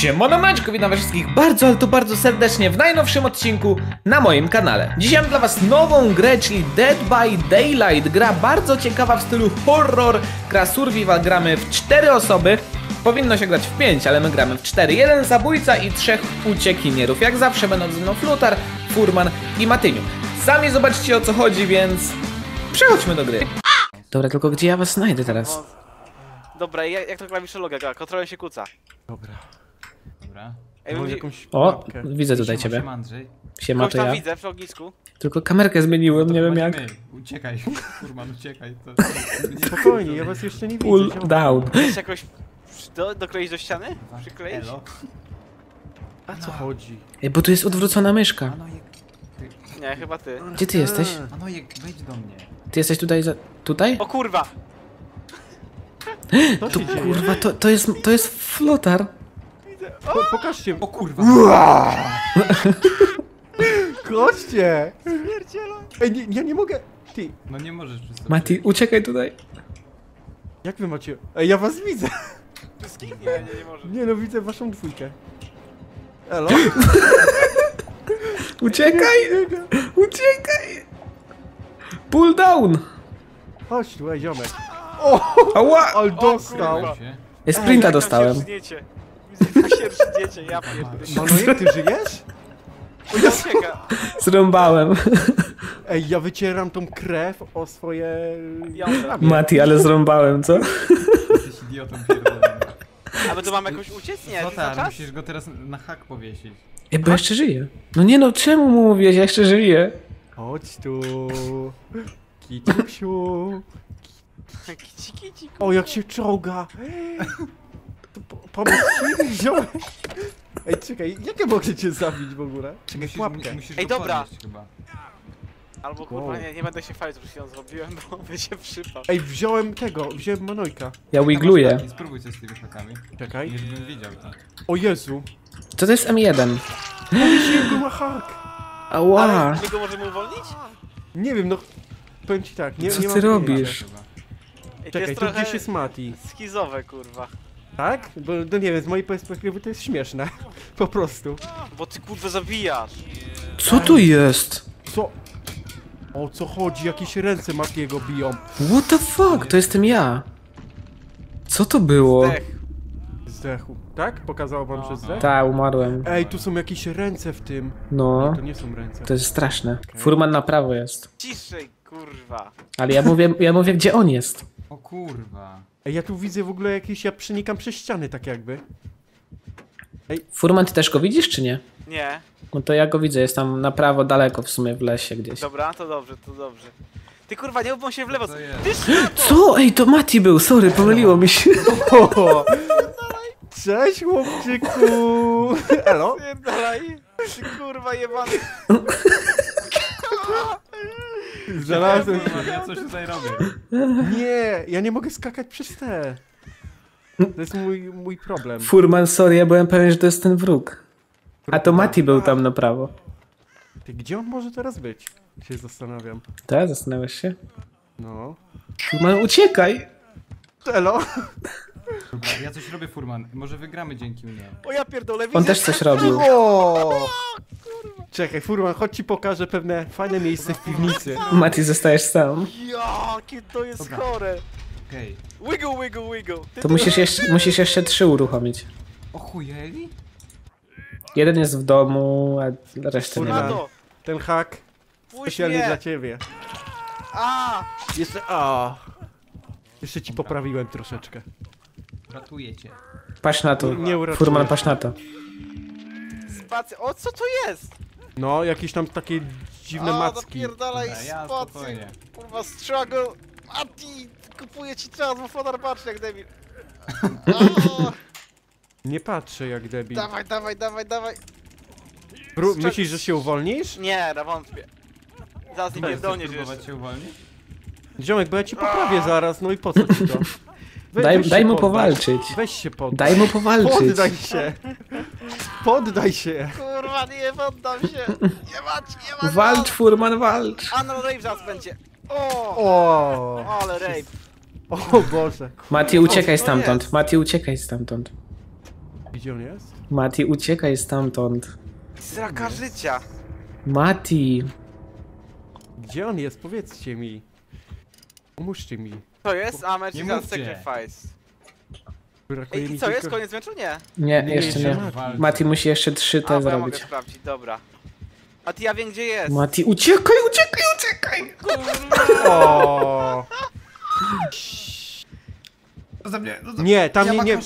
Siemano Maćko, witam was wszystkich bardzo, ale to bardzo serdecznie w najnowszym odcinku na moim kanale. Dzisiaj mam dla was nową grę, czyli Dead by Daylight. Gra bardzo ciekawa w stylu horror, gra survival, gramy w 4 osoby. Powinno się grać w 5, ale my gramy w 4. Jeden zabójca i trzech uciekinierów. Jak zawsze będą ze mną Flutar, Furman i Matyniu. Sami zobaczcie o co chodzi, więc przechodźmy do gry. Dobra, tylko gdzie ja was znajdę teraz? Dobra, jak, jak to klawiszologa gra? Kontrolę się kuca. Dobra. Dobra. Ej, Mam jakąś O, widzę tutaj ciebie. siema, Andrzej. Siema, kogoś to tam ja. widzę przy ognisku. Tylko kamerkę zmieniłem, To nie wiem jak. my. Uciekaj, Furman, uciekaj. To... Spokojnie, ja was jeszcze nie widzę. Pull down. Chcesz jakoś do, dokleić do ściany? Przykleić? Elo. A co chodzi? Ej, bo tu jest odwrócona myszka. Ty, Nie, chyba ty. Gdzie ty jesteś? Manojek, wejdź do mnie. Ty jesteś tutaj za... Tutaj? O kurwa! Się dzieje? kurwa, to, to jest, to jest flotar. Po, pokażcie. O kurwa. Chodźcie! Ej, nie, ja nie mogę. Ty, No nie możesz to Mati, uciekaj tutaj. jak wy macie... Ej, ja was widzę. Nie, nie, nie może. Nie no, widzę waszą dwójkę. Elo? Uciekaj! Uciekaj! Pull down! Chodź tu, ej, ziomek. Ała! Ale dostał. się. Ja sprinta dostałem. Widzę się ja pierdolę. Manojek, ty żyjesz? Ucieka. Zrąbałem. Ej, ja wycieram tą krew o swoje... Mati, ale zrąbałem, co? Jesteś idiotą pierdolonym. A my tu mamy jakoś uciec? Nie, Co to czas? musisz go teraz na hak powiesić. Ej, bo jeszcze żyję. No nie no, czemu mu mówiłeś? Ja jeszcze żyję. Chodź tu. Kiciuksiu. Kici, kici. O, jak się czołga. To po- Pomóc ci, ziomek. Ej, czekaj, jak ja mogę cię zabić w ogóle? Czekaj, Musisz, pułapkę. mu- musisz Ej, dobra. podnieść chyba. Albo kurwa, Wow. nie, nie będę się co przed chwilą zrobiłem, bo by się przypał. Ej, wziąłem tego, wziąłem Manojka. Ja wigluję. Spróbuj coś z tymi hakami. Czekaj. Nie żebym wiedział to. O Jezu. Co to jest M1? Wziąłem go hak. Ała! Ale my go możemy uwolnić? Nie wiem, no... Powiem ci tak, nie, Co nie ty mam robisz? Ej, to Czekaj, jest tu trochę gdzieś jest Mati. skizowe, kurwa. Tak? Bo, no nie wiem, z mojej perspektywy to jest śmieszne. Po prostu. Bo ty kurwa zabijasz. Co tu jest? Co? O co chodzi? Jakieś ręce Matiego biją. What the fuck? To jestem ja. Co to było? Dech. Zdechł. Tak? Pokazało wam, że zdechł? Ta, umarłem. Ej, tu są jakieś ręce w tym. No, To nie są ręce. to jest straszne. Furman na prawo jest. Ciszej, kurwa. Ale ja mówię, ja mówię gdzie on jest. O kurwa. Ej, ja tu widzę w ogóle jakieś, ja przenikam przez ściany tak jakby. Furman, ty też go widzisz, czy nie? Nie. No to ja go widzę, jest tam na prawo, daleko w sumie w lesie gdzieś. Dobra, to dobrze, to dobrze. Ty kurwa, nie ubą się w lewo. Co? Ty? Ej, to Mati był, sorry, pomyliło mi się. O! Cześć chłopczyku! Elo? Pierdalaj. Ty kurwa jebany. Znalazłem ja coś tutaj robię. Nie, ja nie mogę skakać przez te. To jest mój, mój problem. Furman, sorry, ja byłem pewien, że to jest ten wróg. A to Mati był tam na prawo. Ty, gdzie on może teraz być? Się zastanawiam. Tak, zastanawiasz się? No. Furman, uciekaj! Elo? Dobra, ja coś robię, Furman. Może wygramy dzięki mnie. O ja pierdolę, widzę. On też coś robił. O! Czekaj, Furman, chodź ci pokażę pewne fajne miejsce w piwnicy. Mati, zostajesz sam. Jakie to jest Dobra. chore. Okej. Wiggle, wiggle, wiggle. Ty To musisz jeszcze, musisz jeszcze trzy uruchomić. Ochujeli? Jeden jest w domu, a reszty nie ma. Ten hak specjalnie dla ciebie. A! Jeszcze, a. Jeszcze ci poprawiłem troszeczkę. Ratuję cię. Patrz na to. Nie uratujesz. Furman, patrz na to. Spacja. O, co to jest? No, jakieś tam takie dziwne A, macki. napierdalaj Dobra, ja spację. spokojnie. Kurwa, struggle. Mati, kupuję ci teraz, bo fodar patrzy jak debil. O, Nie patrzę jak debil. dawaj, dawaj, dawaj, dawaj. Pró- myślisz, że się uwolnisz? Nie, na wątpię. Zaraz nie pierdolniesz próbować jeszcze. się uwolnić? Ziomek, bo ja ci poprawię zaraz, no i po co ci to? We- Daj, weź daj się mu poddaj. powalczyć. Weź się poddaj. Daj mu powalczyć. Poddaj się. Poddaj się. Kurwa, nie poddam się. Nie mać, nie mać. Walcz, Furman, walcz. Anal Rave zaraz będzie. O, O, ale rave. o Boże. Mati, uciekaj stamtąd. Mati, uciekaj stamtąd. Gdzie on jest? Mati, uciekaj stamtąd. Sraka życia. Mati. Gdzie on jest? Powiedzcie mi. Pomóżcie mi. To jest mówcie. Sacrifice. Brakuje Ej, mi i co, jest tylko... koniec meczu? Nie. Nie, Nie, jeszcze nie. ma- Walczy. Mati musi jeszcze trzy A, te bo ja mogę zrobić. sprawdzić, dobra. A ty ja wiem gdzie jest. Mati, uciekaj, uciekaj, uciekaj! O! Za mnie, za Nie, tam nie, nie.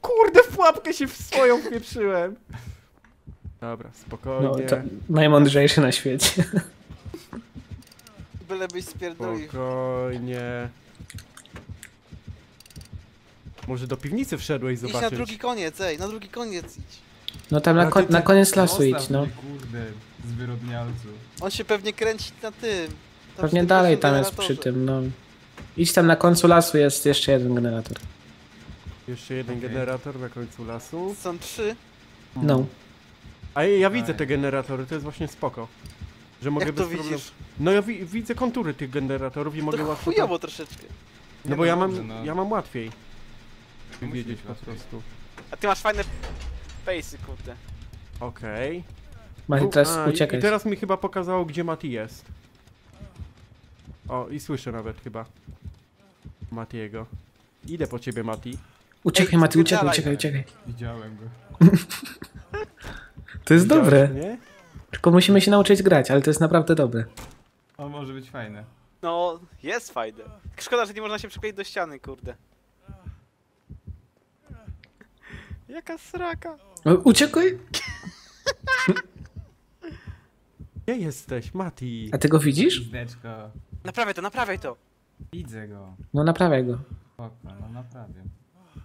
Kurde, w pułapkę się w swoją wpieprzyłem. Dobra, No, spokojnie. to najmądrzejszy na świecie. Byle byś spierdolił. Spokojnie. Może do piwnicy wszedłeś Idź na drugi koniec, ej, na drugi koniec idź. No tam na, ko- na koniec lasu idź, no. Kurde, zwyrodnialcu. On się pewnie kręci na tym. Tam Pewnie przy tym dalej tam jest przy tym, no. Idź tam na końcu lasu, jest jeszcze jeden generator. Jeszcze jeden Okej. generator na końcu lasu. Są trzy. No. A ja, ja widzę Ej. te generatory, to jest właśnie spoko. Że mogę Jak to bez problemu- widzisz? No ja wi widzę kontury tych generatorów i mogę To łatwo... chujowo troszeczkę. No Nie, bo ja dobrze, mam, no. ja mam łatwiej. Wiedzieć po prostu. A ty masz fajne fejsy, kurde. Okej. Mati, teraz A, i- uciekaj. I teraz mi chyba pokazało, gdzie Mati jest. O, i słyszę nawet chyba. Matiego. Idę po ciebie, Mati. Uciekaj, Ej, Mati, uciekaj, uciekaj, uciekaj. Widziałem go. To jest Widziałeś dobre. mnie? Tylko musimy się nauczyć grać, ale to jest naprawdę dobre. On może być fajny. No, jest fajne. Szkoda, że nie można się przykleić do ściany, kurde. Jaka sraka. No, Uciekaj! Gdzie jesteś, Mati? A ty go widzisz? Zdeczko. Naprawiaj to, naprawiaj to. Widzę go. No naprawiaj go. Spoko, no naprawię.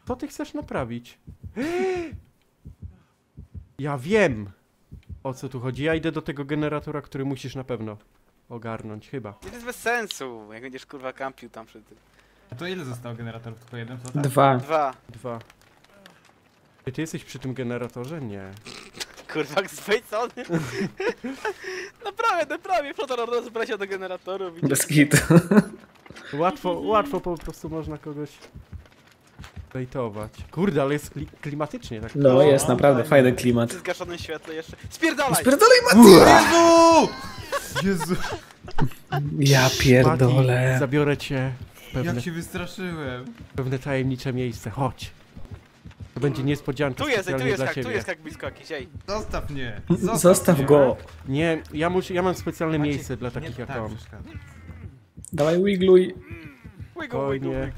Co ty chcesz naprawić? Ja wiem, o co tu chodzi. Ja idę do tego generatora, który musisz na pewno ogarnąć, chyba. To jest bez sensu, jak będziesz kurwa kampił tam przy tym. A to ile zostało generatorów? Tylko jeden? Co tak? Dwa. Dwa. Dwa. Czy ty jesteś przy tym generatorze? Nie. Kurwa, zbejcony. naprawię, naprawię. Flotar rozbrać do generatorów. Bez kitu. Łatwo, łatwo po prostu można kogoś bejtować. Kurde, ale jest kli klimatycznie tak. No, jest no, naprawdę fajny klimat. Przy zgaszonym świetle jeszcze. Spierdalaj! Spierdolej, Mati! Jezu! Ja Mati, pierdolę. zabiorę cię w pewne, Jak się wystraszyłem. pewne tajemnicze miejsce. Chodź. To będzie niespodzianka Tu jest, ej, tu specjalnie jest dla jak, tu ciebie. jest jak blisko jakiś, ej. Zostaw mnie! Zostaw mnie. go. Nie, ja, muszę, ja mam specjalne Maciek, miejsce dla takich nie, jak tak, on. przeszkadza. Dawaj, wigluj. Wiggle, wiggle, Spokojnie. wiggle.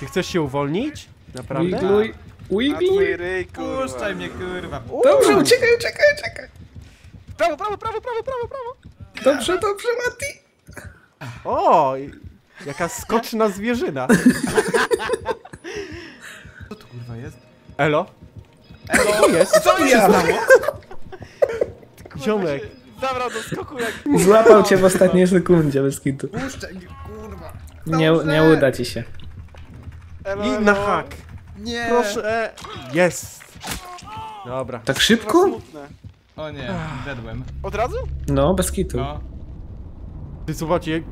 Ty chcesz się uwolnić? Naprawdę? Wigluj. Na twój Wigluj. ryj, kurwa. Puszczaj mnie, kurwa! Dobrze, uciekaj, uciekaj, uciekaj. Prawo, prawo, prawo, prawo, prawo, prawo. Dobrze, dobrze, Mati. O! Jaka skoczna zwierzyna. Jest? Elo? Co jest? Co mi się stało? Kurwa, Ziomek. Zabrał do skoku jak... Złapał cię w ostatniej sekundzie, bez kitu. Puszczaj mnie, kurwa! Nie, nie uda ci się. Elo, I elo. na hak. Nie! Proszę. Jest. Dobra. Tak szybko? O nie, dedłem. Od razu? No, bez kitu. No. Ty zobaczcie, jak,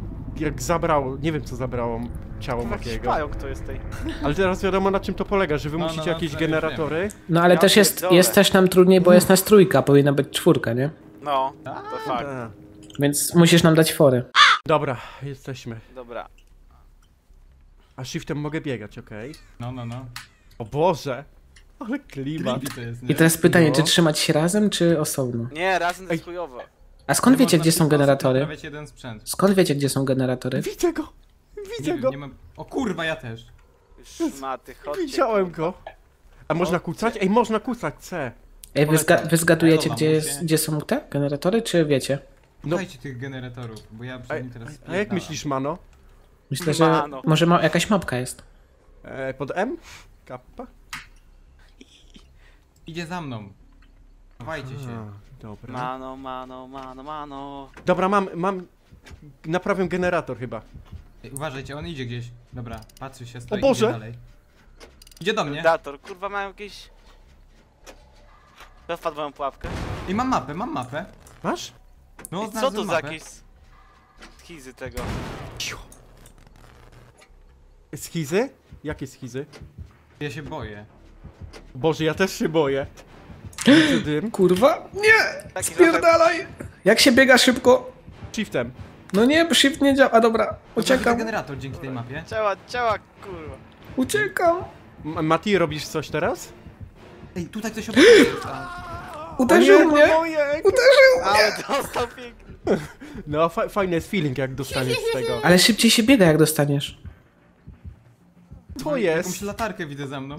jak zabrało, nie wiem co zabrało ciało jakiś Makiego. to jest tej. Ale teraz wiadomo na czym to polega, że wy No, no, musicie no, jakieś generatory. No ale Ja też jest, jest też nam trudniej, bo jest nas trójka, powinna być czwórka, nie? No, to fakt. A, Więc musisz nam dać fory. Dobra, jesteśmy. Dobra. A shiftem mogę biegać, okej? No, no, no. O Boże! Ale klimat. To jest? I teraz pytanie, No. czy trzymać się razem, czy osobno? Nie, razem jest chujowo. A skąd Nie wiecie, gdzie są generatory? naprawiać jeden sprzęt. Skąd wiecie, gdzie są generatory? Widzę go! Nie Widzę wiem, go! nie mam... O kurwa, ja też. Już maty, chodźcie. Widziałem go! A można kucać? Ej, można kucać, C! Ej, wy, zga wy zgadujecie, gdzie, jest, gdzie są te generatory, czy wiecie? No. Tych generatorów, bo ja nim teraz a jak myślisz, Mano? Myślę, że Mano. może ma, jakaś mapka jest. E, pod M? Kappa? Idzie za mną. Chowajcie się. A, dobra. Mano, mano, mano, mano. Dobra, mam, mam... Naprawię generator chyba. Ej, Uważajcie, on idzie gdzieś. Dobra, patrzy się, stoi, Boże! idzie dalej. Idzie do mnie. Dator, kurwa mają jakieś... To wpadł w moją pułapkę. I mam mapę, mam mapę. Masz? No, I co znalazłem to za mapę. jakieś... Schizy tego? Schizy? Jakie schizy? Ja się boję. Boże, ja też się boję. Widzę dym. Kurwa, nie! Taki Spierdalaj! Jak się biega szybko? Shiftem. No nie, shift nie działa, dobra, Uciekam. uciekam, generator dzięki tej mapie. Działa, działa, kurwa. uciekam. M- Mati, robisz coś teraz? Ej, tutaj coś obok. Uderzył mnie! Uderzył! Ale dostał pięknie. No, fa fajny jest feeling, jak dostaniesz z tego. Ale szybciej się biega, jak dostaniesz. To Jakąś jest. latarkę widzę za mną.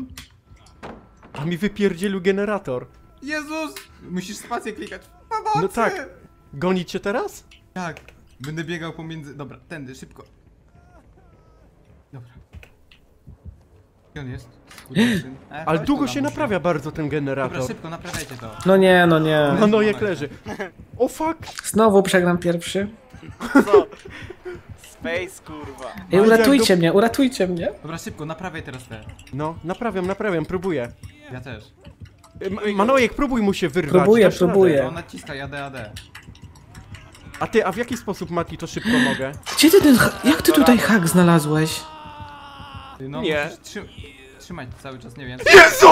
A mi wypierdzielił generator. Jezus! Musisz spację klikać. Pomocy! No tak. Gonić cię teraz? Tak. Będę biegał pomiędzy... Dobra, tędy, szybko. Dobra. Gdzie on jest? E, Ale chodź długo się naprawia bardzo ten Dobra, generator. szybko, naprawiajcie to. No nie, no nie. Manojek leży. O fuck! Znowu przegram pierwszy. Co? Space, kurwa. Ej, uratujcie mnie, uratujcie mnie. Dobra, szybko, naprawiaj teraz te. No, naprawiam, naprawiam, próbuję. Ja też. Manojek, próbuj mu się wyrwać. Próbuję, dasz radę. próbuję. No naciskaj AD, AD. A ty, a w jaki sposób, Mati, to szybko mogę? Gdzie ty ten... Jak ty tutaj hak znalazłeś? No, Nie. musisz trzy... trzymać cały czas, nie wiem. Jezu!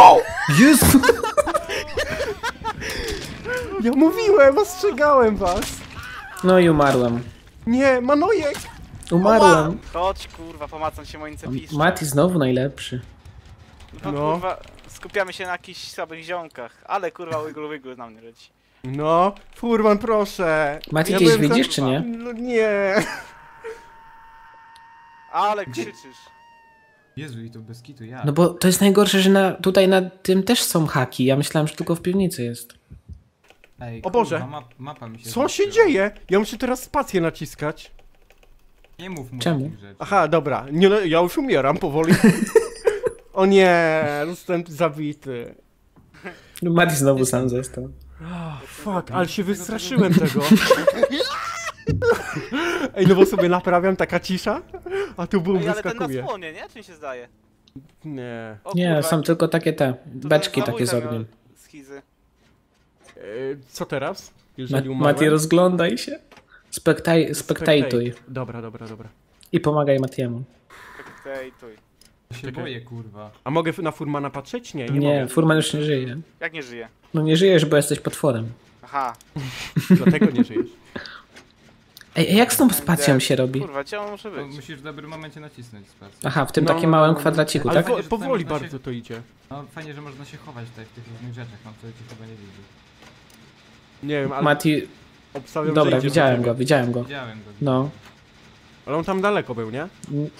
Jezu! Ja mówiłem, ostrzegałem was. No i umarłem. Nie, Manojek! Umarłem. Chodź, kurwa, pomacam się moim cepiszczem. Mati znowu najlepszy. No, No. kurwa, skupiamy się na jakichś słabych ziomkach. Ale kurwa, wiggle wiggle na mnie leci. No, Furman, proszę. Mati, Ja gdzieś byłem za- widzisz, czy nie? No nie. Ale krzyczysz. Jezu, i to bez kitu, ja. No bo to jest najgorsze, że na, tutaj na tym też są haki. Ja myślałem, że tylko w piwnicy jest. Ej, O Boże. kurwa, Map, mapa mi się Co się zepsuła. dzieje? Ja muszę teraz spację naciskać. Nie mów mu Czemu? takich rzeczy. Aha, dobra. Nie, no, ja już umieram powoli. O nie, zostałem zabity. Mati znowu sam został. Oh, fuck, ale się wystraszyłem tego. Ej, no bo sobie naprawiam taka cisza, a tu boom Ej, ale ten na wyskakuje. spłonie, nie? Czy mi się zdaje? Nie. O, Nie, kurwa, są tylko takie te to beczki ten takie z zabójca ogniem. miał Schizy. E, co teraz? Ma Jeżeli umarłem? Mati, rozglądaj się. Spektaj, spektatuj. Dobra, dobra, dobra. I pomagaj Matiemu. Tej, tuj. Ja się Czekaj. boję, kurwa. A mogę na Furmana patrzeć? Nie, nie, Nie, mogę. Furman już nie żyje. Jak nie żyje? No nie żyjesz, bo jesteś potworem. Aha. Dlatego nie żyjesz. Ej, a jak z tą spacją się robi? Kurwa, gdzie on może To być? musisz w dobrym momencie nacisnąć spację. Aha, w tym No, takim no, małym no, no. kwadraciku, Ale tak? Fajnie, że powoli można bardzo to idzie. No fajnie, że można się chować tutaj w tych różnych rzeczach, no to ci chyba nie widzi. Nie wiem, ale Mati, obstawiam, dobra, że idzie widziałem go, widziałem go. Widziałem go. No. Ale on tam daleko był, nie? N-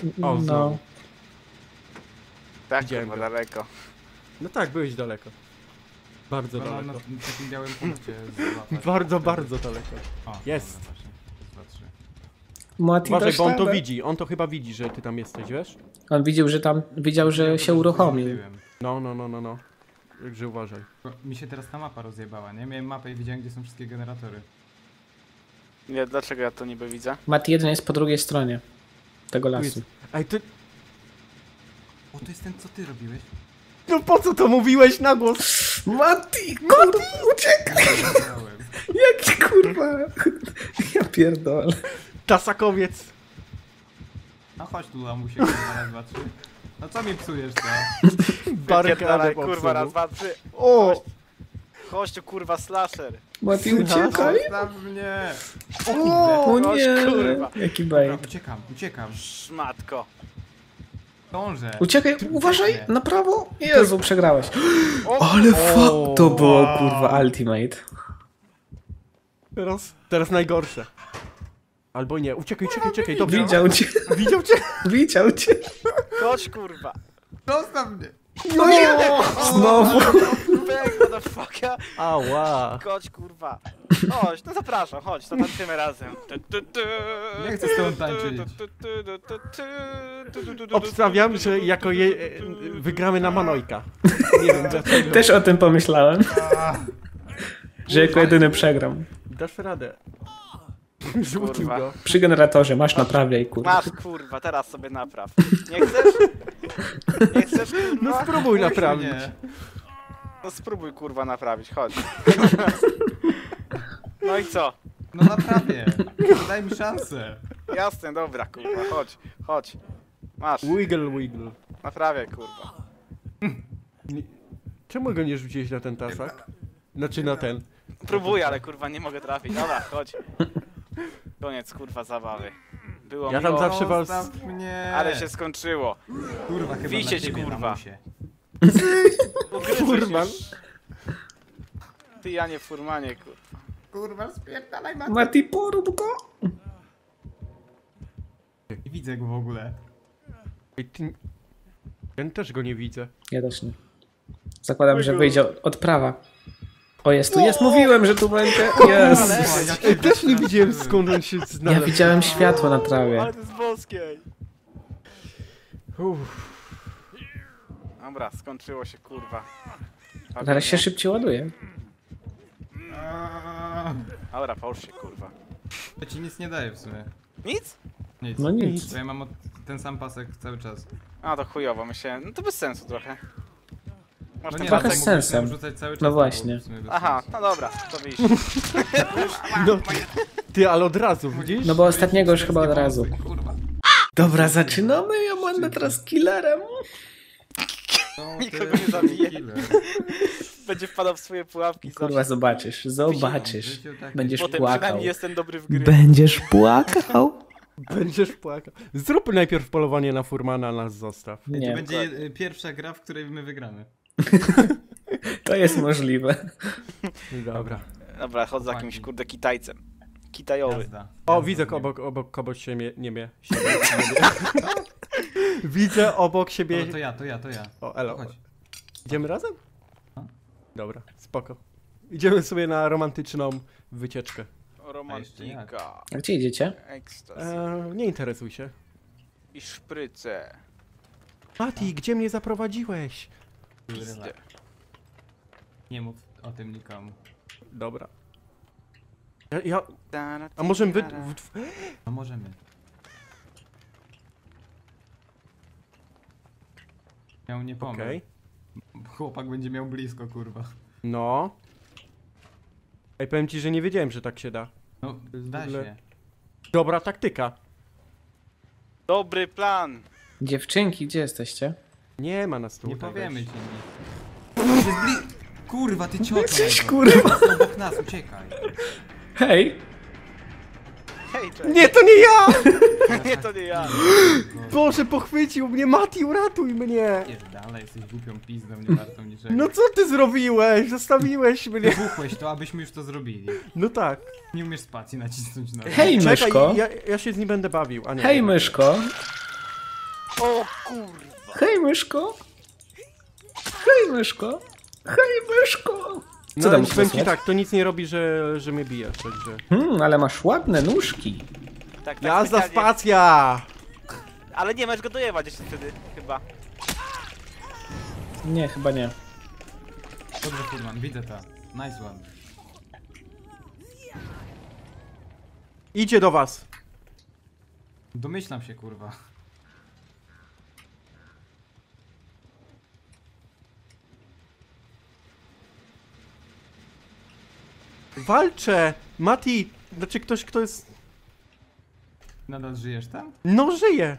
n- O, No. znowu. Tak, Widziałem kurwa, go. daleko. No tak, byłeś daleko. Bardzo daleko. na takim białym punkcie. Bardzo, bardzo daleko. O, Jest. Dobra, właśnie. Raz, dwa, trzy. Mati Uważaj, dasz bo on to radę. widzi. On to chyba widzi, że ty tam jesteś, wiesz? On widział, że tam, widział, że się uruchomił. Zrobiłem. No, no, no, no, no. Także uważaj. Bo Mi się teraz ta mapa rozjebała, nie? Miałem mapę i widziałem, gdzie są wszystkie generatory. Nie, dlaczego ja to niby widzę? Mati jeden jest po drugiej stronie tego Tu lasu. jest. Ej, ty... O, to jest ten, co ty robiłeś? No po co to mówiłeś na głos? Mati, kurwa, uciekaj! Jaki kurwa? Ja pierdolę. Tasakowiec. No chodź tu, lamusie, kurwa, raz, dwa, trzy. No co mi psujesz, Wypierdalaj, po kurwa, raz, dwa, trzy. O! Chodź tu, kurwa, slasher. Mati, uciekaj! Zostaw mnie! O Chodź, nie! kurwa. Jaki bait. uciekam, uciekam. Szmatko. Dążę. Uciekaj, uważaj, na prawo. Jezu, przegrałeś. Ale fa... To było kurwa ultimate. Teraz, teraz najgorsze. Albo nie. Uciekaj, uciekaj, uciekaj. Dobrze. Widział cię, Widział cię? widział cię. Chodź, kurwa. Zostaw mnie! No nie! Znowu. back, motherfucker! Ała! Chodź, kurwa. Chodź, no zapraszam, chodź, to tańczymy razem. Nie chcę z tobą tańczyć. Obstawiam, że jako je, wygramy na Manojka. Nie wiem dlaczego. Też o tym pomyślałem. że jako jedyny przegram. Dasz radę. Zrzucił go. Przy generatorze, masz naprawiaj, kurwa. Masz, kurwa, teraz sobie napraw. Nie chcesz? Nie chcesz, kurwa? No spróbuj naprawić. Nie. No spróbuj, kurwa, naprawić, chodź. No i co? No naprawię. Daj mi szansę. Jasne, dobra, kurwa, chodź, chodź. Masz, Wiggle, wiggle. naprawiaj, kurwa. Czemu go nie rzuciłeś na ten tasak? Znaczy na ten. Próbuję, ale kurwa nie mogę trafić. Dobra, chodź. Koniec kurwa zabawy. Było Ja tam miło, zawsze was- Zostaw mnie! ale się skończyło. Kurwa, chyba Widzieć, na ciebie, kurwa. Furman. Ty ja nie furmanie kurwa. Kurwa, spierdalaj matę. Mati, porób go! Nie widzę go w ogóle. Ej, ty... Ja też go nie widzę. Ja też nie. Zakładam, że wyjdzie od, prawa. O, jest tu, jest, mówiłem, że tu będzie. Jest. Ej, też nie widziałem skąd on się Ja znalazł. widziałem światło na trawie. Ale to jest boskie. Uff. Dobra, skończyło się kurwa. Zaraz się szybciej ładuje. Aaaa. Dobra, połóż się kurwa. To ci nic nie daje w sumie. Nic? Nic. No nic. Bo ja mam od, ten sam pasek cały czas. A to chujowo, myślałem. No to bez sensu trochę. Masz No ten nie, trochę pasek. z mógłbyś sensem. rzucać cały czas, No to było właśnie. w sumie bez Aha, sensu. no dobra, to wyjść. No, ty, ale od razu, widzisz? No bo ostatniego już chyba od razu. Kurwa. Dobra, zaczynamy. Ja będę teraz killerem. No, Nikogo nie zabije. Będzie wpadał w swoje pułapki Kurwa, zawsze. zobaczysz, zobaczysz. Takie- Będziesz Potem płakał. jestem dobry w gry. Będziesz płakał? Będziesz płakał. Zrób najpierw polowanie na Furmana, nas zostaw. To Nie, będzie y, pierwsza gra, w której my wygramy. to jest możliwe. Dobra. Dobra, chodzę za jakimś kurde kitajcem. Kitajowy. Jazda. O, Jazda widzę obok, obok kogoś siebie, nie mnie. Siebie, siebie. widzę obok siebie. Dobra, to ja, to ja, to ja. O, elo. Chodź. Idziemy razem? No. Dobra, spoko. Idziemy sobie na romantyczną wycieczkę. Romantika. A gdzie idziecie? Eee, nie interesuj się. I szpryce. Mati, gdzie mnie zaprowadziłeś? Pizdy. Nie mów o tym nikomu. Dobra. Ja, ja, a możemy wy... W, No możemy. Miał nie pomóc. Okej. Chłopak będzie miał blisko, kurwa. No. Ej, powiem ci, że nie wiedziałem, że tak się da. No, da ogóle- się. Dobra taktyka. Dobry plan. Dziewczynki, gdzie jesteście? Nie ma nas tu. Nie powiemy ci nic. Jest bli... Kurwa, ty cioto. Cześć, najgorszy. kurwa. Obok nas, uciekaj. Hej! Hej, cześć. Nie, to nie ja! Nie, to nie ja. Boże, pochwycił mnie, Mati, uratuj mnie! Pierdala, jesteś głupią pizdą, nie wartą niczego. No co ty zrobiłeś? Zostawiłeś mnie. Wybuchłeś to, abyśmy już to zrobili. No tak. Nie umiesz spacji nacisnąć na Hej, Czekaj, myszko! ja, ja się z nim będę bawił, a nie. Hej, myszko! O kurwa. Hej, myszko! Hej, myszko! Hej, myszko! Co No, tam powiem ci tak, to nic nie robi, że, że mnie bijesz, także... Hmm, ale masz ładne nóżki. Tak, tak, Jazda specjalnie. spacja! Ale nie, masz go dojewać jeszcze wtedy, chyba. Nie, chyba nie. Dobrze, Furman, widzę to. Nice one. Idzie do was. Domyślam się, kurwa. Walczę! Mati, znaczy ktoś, kto jest... Nadal żyjesz tam? No, żyje!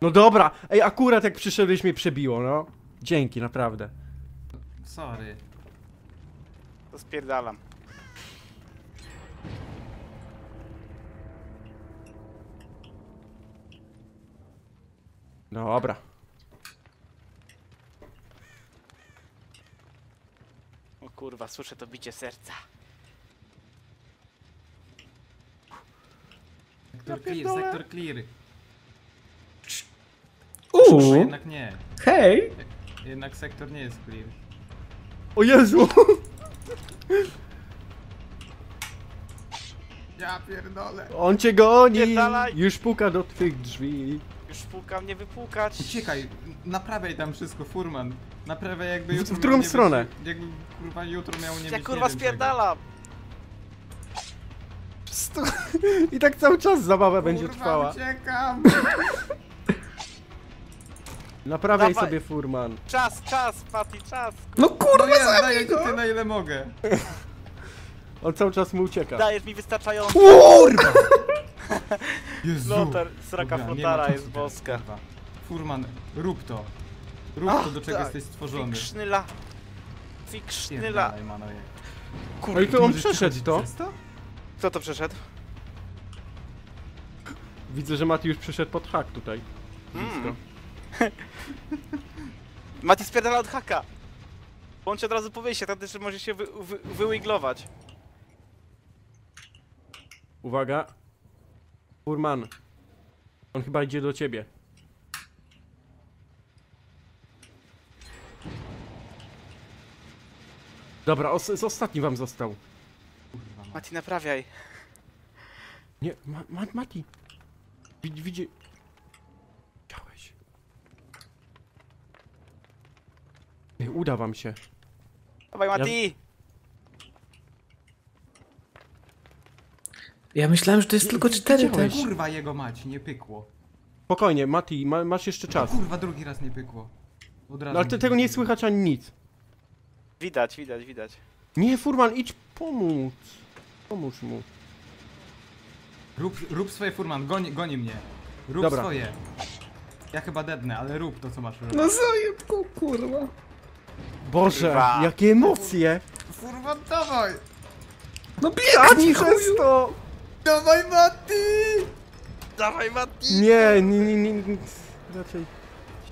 No dobra, ej, akurat jak przyszedłeś mnie przebiło, no. Dzięki, naprawdę. Sorry. To spierdalam. Dobra. O kurwa, słyszę to bicie serca. Sektor Ja clear, sektor clear. Uuu, jednak nie. hej! Jednak sektor nie jest clear. O Jezu! Ja pierdolę. On cię goni! Pierdalaj. Już puka do twych drzwi. Już pukam, nie wypłukać. Uciekaj, naprawiaj tam wszystko, Furman. Naprawiaj jakby jutro w drugą miał nie stronę. Być, jakby kurwa jutro miało nie Ja być kurwa nie spierdalam. I tak cały czas zabawa czego. będzie Kurwa, trwała. uciekam. Naprawiaj Dawaj. sobie furman. Czas, czas, Patty, czas. No No kurwa, ja daję ci tyle ile mogę. On cały czas mu ucieka. Dajesz mi wystarczająco. Kurwa! Jezu. Lotar, sraka Dobra, nie flotara czasu jest teraz, boska. kurwa. Furman, rób to. Rób Ach, to, do czego tak. jesteś stworzony. Sznyla. Fik sznyla. Pierdalaj, Manojek. No i to on przeszedł to. przez to? Kto to przeszedł? Widzę, że Mati już przyszedł pod hak tutaj. Mm. Mati spierdala od haka. Bądź od razu po wyjściu, tam też może się wy, wy, wywiglować. Uwaga. Furman. On chyba idzie do ciebie. Dobra, os z ostatni wam został. Mati, naprawiaj. Nie, ma ma Mati. Widzi, widzi. Chciałeś. Nie, uda wam się. Dawaj, Mati! Ja myślałem, że to jest tylko cztery też. Kurwa jego mać, nie pykło. Spokojnie, Mati, ma, masz jeszcze czas. Kurwa, drugi raz nie pykło. Od razu No ale te, tego nie słychać ani nic. Widać, widać, widać. Nie, Furman, idź pomóc. Pomóż mu. Rób, rób swoje furman, goni, goni mnie. Rób Dobra. swoje. Ja chyba dednę, ale rób to co masz robić. No zajebku, kurwa. Boże, Kurwa. jakie emocje! Furman, dawaj! No biegnij, chuju. to! Dawaj Mati! Dawaj, Mati! Nie, nie, nie, nie, nie. Raczej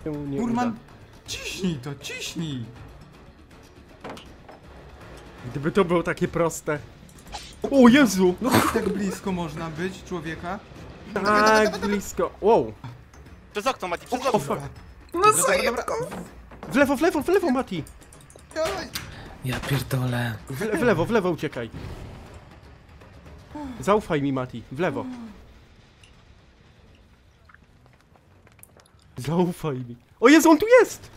się nie Furman, uda. ciśnij to, ciśnij! Gdyby to było takie proste. O Jezu! No Tak blisko można być człowieka? tak blisko. Wow! Przez okno, Mati, przez O okno. fuck! No zajebku. W lewo, w lewo, w lewo, Mati! Ja pierdolę. W, le w lewo, w lewo uciekaj. Zaufaj mi, Mati. W lewo. Zaufaj mi. O Jezu, on tu jest!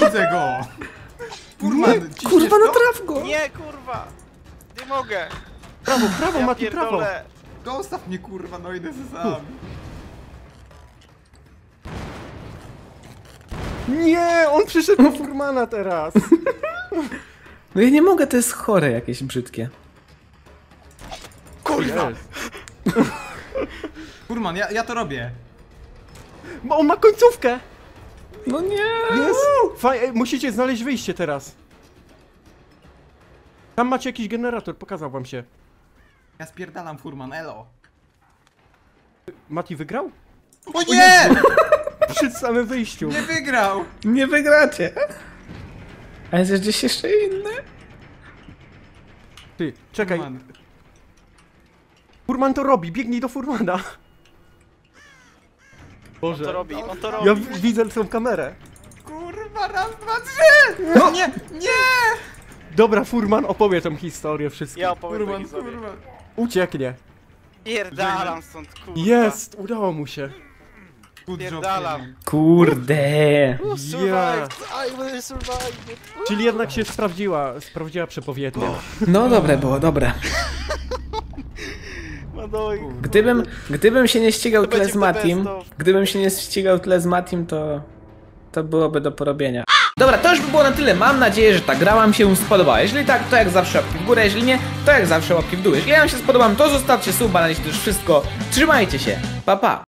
Widzę go! Furman, ciśniesz Kurwa, no traf go. Nie, kurwa! Nie mogę! Prawo, prawo, Ja Mati, prawo! pierdolę! Dostaw mnie kurwa, no idę ze sam. Nie, on przyszedł po Furmana teraz! No ja nie mogę, to jest chore jakieś brzydkie. Kurwa! Furman, ja, ja to robię. Bo on ma końcówkę! No nie. Jest! Faj, ej, musicie znaleźć wyjście teraz. Tam macie jakiś generator, pokazał wam się. Ja spierdalam Furman, elo. Mati wygrał? O nie! Przy samym wyjściu. Nie wygrał! Nie wygracie. A jest gdzieś jeszcze inny? Ty, czekaj. Furman. Furman to robi, biegnij do Furmana. On to Boże. robi, on to robi. Ja w- widzę tą kamerę. Kurwa, raz, dwa, trzy! No. Nie, nie! Dobra, Furman opowie tą historię wszystkim. Ja opowiem Furman, Furman. Ucieknie. Pierdalam stąd, kurwa. Jest, udało mu się. Pierdalam. Kurde. Survived! I will survive! Czyli jednak się sprawdziła, sprawdziła przepowiednia. No dobre było, dobre. Madoj. Gdybym, gdybym się nie ścigał To tyle z Matim, gdybym się nie ścigał tyle z Matim, to to byłoby do porobienia. Dobra, to już by było na tyle. Mam nadzieję, że ta gra wam się spodobała. Jeżeli tak, to jak zawsze łapki w górę, jeżeli nie, to jak zawsze łapki w dół. Jeżeli wam się spodobam, to zostawcie suba, na dziś to już wszystko. Trzymajcie się. Pa pa.